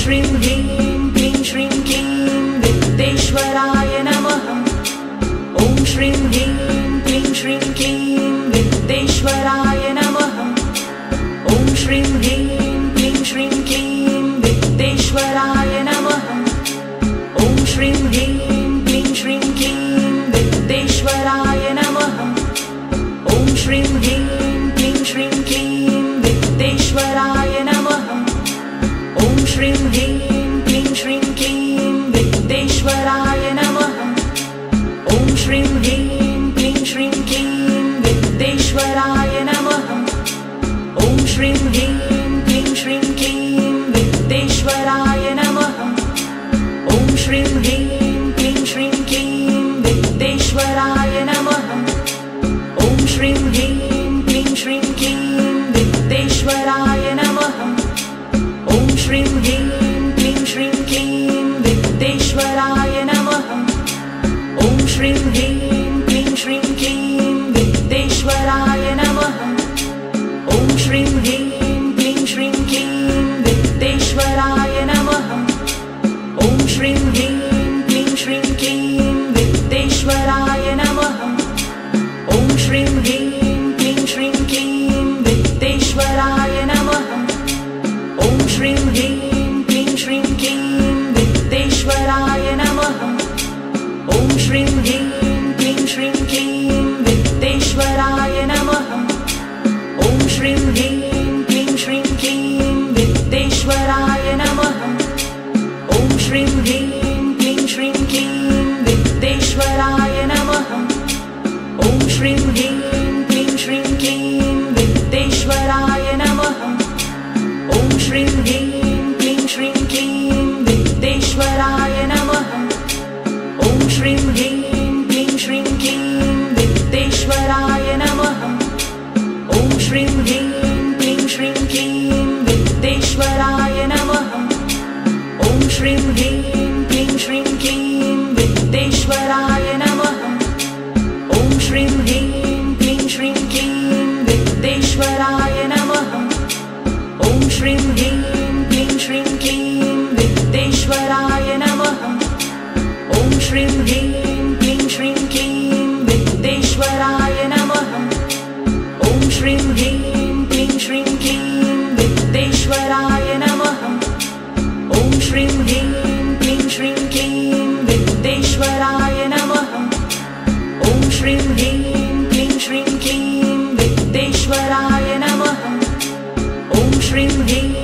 श्रीं ह्रीं क्लीं श्रीं क्लीं भक्तेश्वराय नमः। ॐ श्रीं ह्रीं श्रीं ह्रीं क्लीं श्रीं क्लीं वित्तेश्वराय नमः। ॐ श्रीं ह्रीं क्लीं श्रीं क्लीं वित्तेश्वराय नमः। ॐ श्रीं ह्रीं क्लीं श्रीं क्लीं वित्तेश्वराय नमः। ॐ श्रीं ह्रीं श्रीं ह्रीं क्लीं श्रीं क्लीं वित्तेश्वराय नमः। ॐ श्रीं ह्रीं क्लीं श्रीं क्लीं वित्तेश्वराय नमः। ॐ श्रीं ह्रीं क्लीं श्रीं क्लीं वित्तेश्वराय नमः। ॐ श्रीं ह्रीं shrinking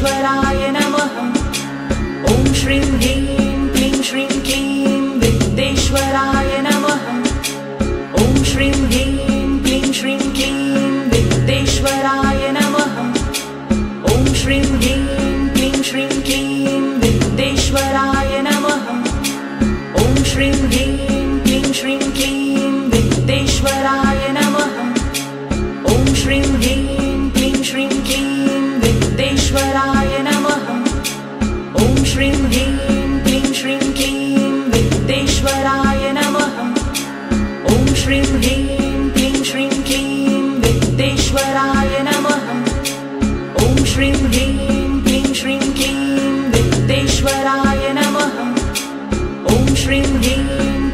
विघ्नेश्वराय नमः। ॐ श्रीं ह्रीं क्लीं श्रीं क्लीं वित्तेश्वराय नमः। ॐ श्रीं ह्रीं क्लीं श्रीं क्लीं वित्तेश्वराय नमः। ॐ श्रीं ह्रीं क्लीं श्रीं क्लीं वित्तेश्वराय नमः। ॐ श्रीं ह्रीं क्लीं श्रीं क्लीं वित्तेश्वराय श्रीं ह्रीं क्लीं श्रीं क्लीं वित्तेश्वराय नमः। ॐ श्रीं ह्रीं क्लीं श्रीं क्लीं वित्तेश्वराय नमः। ॐ श्रीं ह्रीं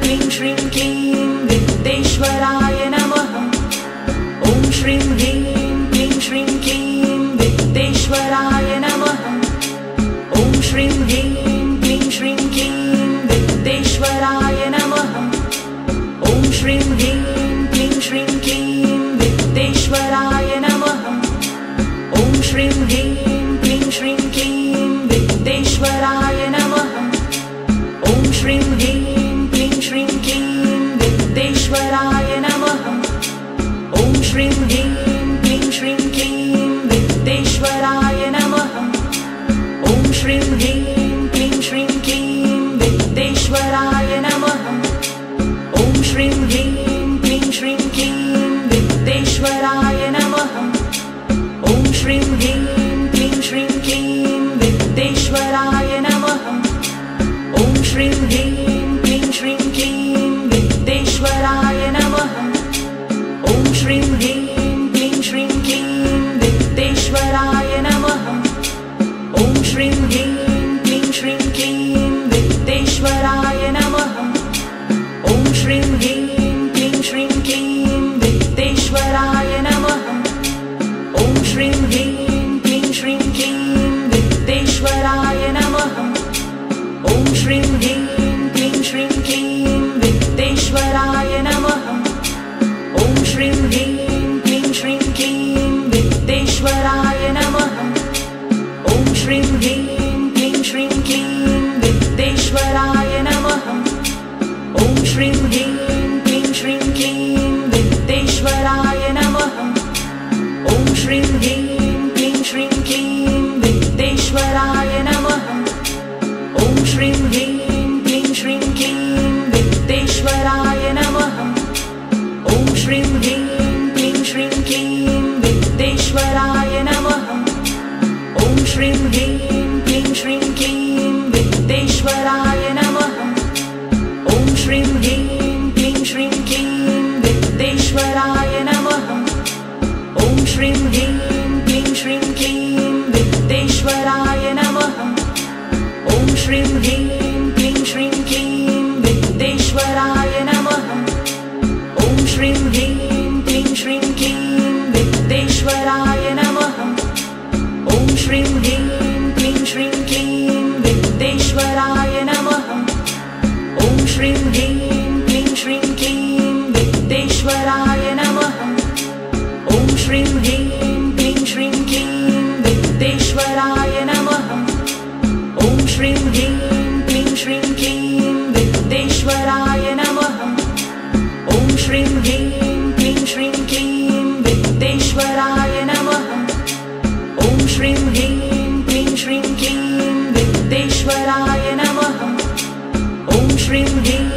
क्लीं श्रीं क्लीं वित्तेश्वराय नमः। ॐ श्रीं ह्रीं क्लीं श्रीं क्लीं वित्तेश्वराय नमः। ॐ श्रीं ह्रीं श्रीं ह्रीं क्लीं श्रीं क्लीं वित्तेश्वराय नमः। ॐ श्रीं ह्रीं क्लीं श्रीं क्लीं वित्तेश्वराय नमः। ॐ श्रीं ह्रीं क्लीं श्रीं क्लीं वित्तेश्वराय नमः। ॐ श्रीं ह्रीं क्लीं श्रीं क्लीं वित्तेश्वराय नमः। ॐ श्रीं ह्रीं ding dream, dream. Dreaming.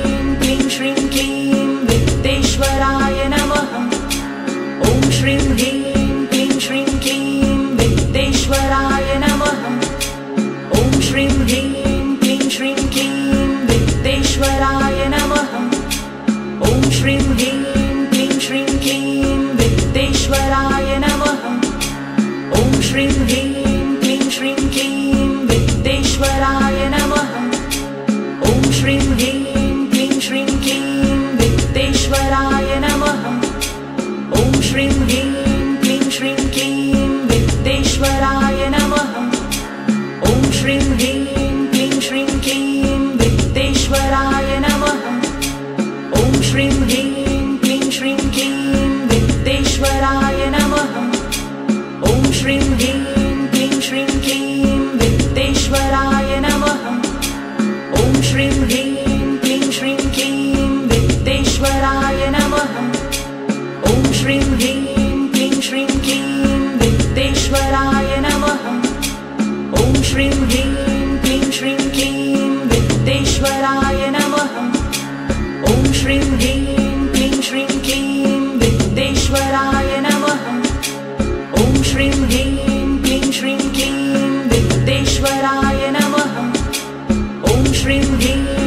य नमः। ॐ श्रीं ह्रीं क्लीं श्रीं क्लीं दिप्तेश्वराय नमः। ॐ श्रीं ह्रीं